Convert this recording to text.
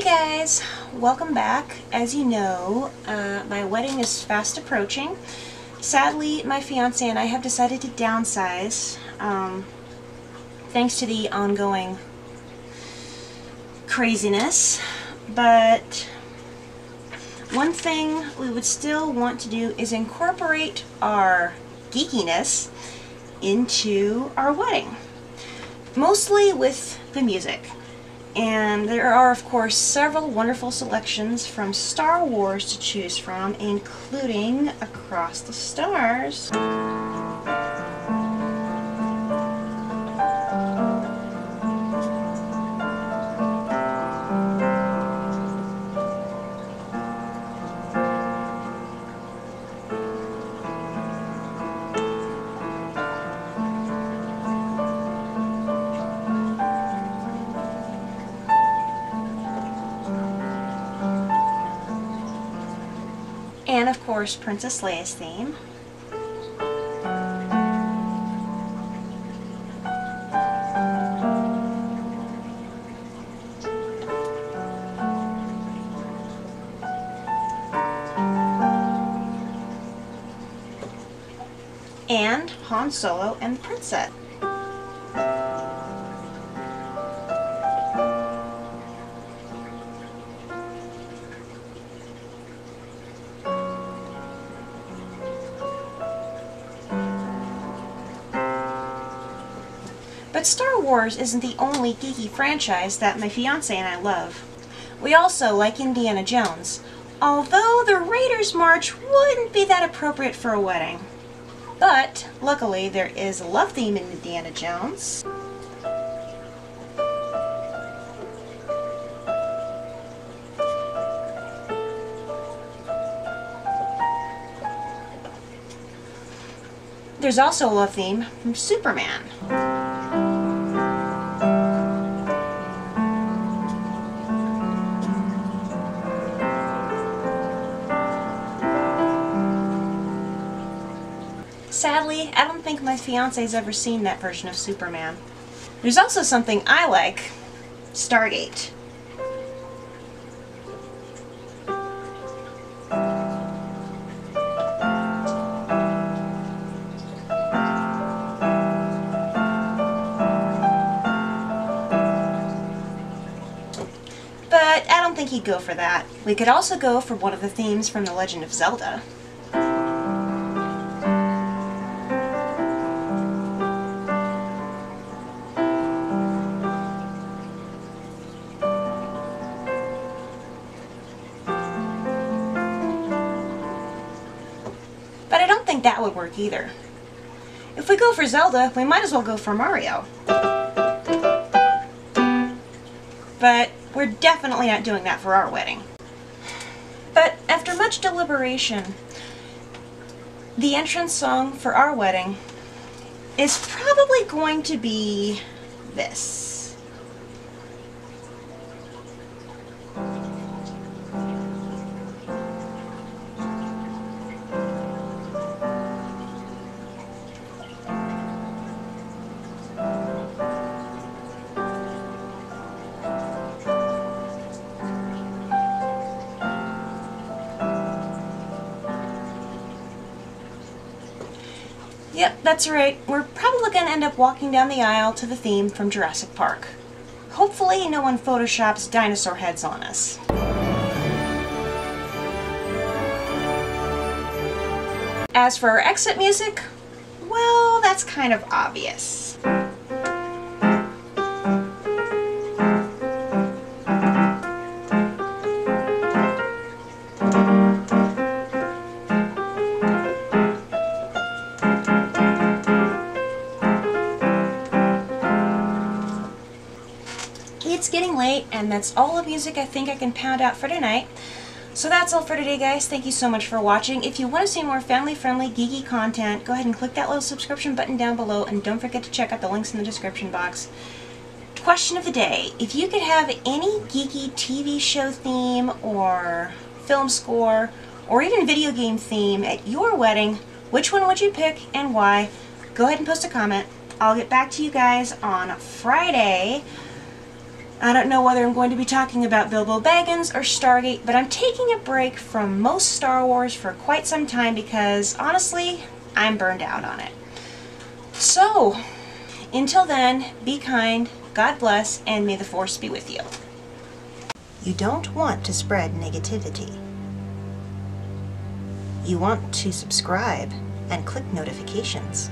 guys, welcome back. As you know, uh, my wedding is fast approaching. Sadly, my fiance and I have decided to downsize, um, thanks to the ongoing craziness. But one thing we would still want to do is incorporate our geekiness into our wedding. Mostly with the music. And there are, of course, several wonderful selections from Star Wars to choose from, including Across the Stars. Course, Princess Leia's theme. And Han Solo and the Princess. But Star Wars isn't the only geeky franchise that my fiance and I love. We also like Indiana Jones, although the Raiders March wouldn't be that appropriate for a wedding. But luckily there is a love theme in Indiana Jones. There's also a love theme from Superman. Sadly, I don't think my fiance's ever seen that version of Superman. There's also something I like, Stargate. But I don't think he'd go for that. We could also go for one of the themes from The Legend of Zelda. Think that would work either. If we go for Zelda, we might as well go for Mario. But we're definitely not doing that for our wedding. But after much deliberation, the entrance song for our wedding is probably going to be this. Yep, that's right. We're probably going to end up walking down the aisle to the theme from Jurassic Park. Hopefully no one photoshops dinosaur heads on us. As for our exit music, well, that's kind of obvious. And that's all the music I think I can pound out for tonight. So that's all for today, guys. Thank you so much for watching. If you want to see more family-friendly, geeky content, go ahead and click that little subscription button down below, and don't forget to check out the links in the description box. Question of the day. If you could have any geeky TV show theme, or film score, or even video game theme at your wedding, which one would you pick and why? Go ahead and post a comment. I'll get back to you guys on Friday I don't know whether I'm going to be talking about Bilbo Baggins or Stargate, but I'm taking a break from most Star Wars for quite some time because, honestly, I'm burned out on it. So, until then, be kind, God bless, and may the Force be with you. You don't want to spread negativity. You want to subscribe and click notifications.